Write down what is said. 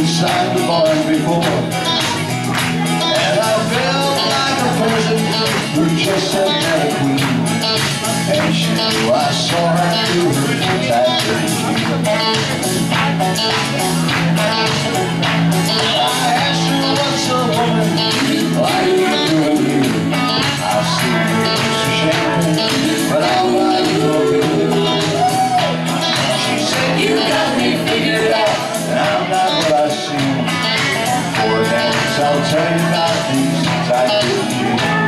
Inside the boy before. And I felt like a person who just had met a queen. And she knew I saw her. I'll tell you about these tight with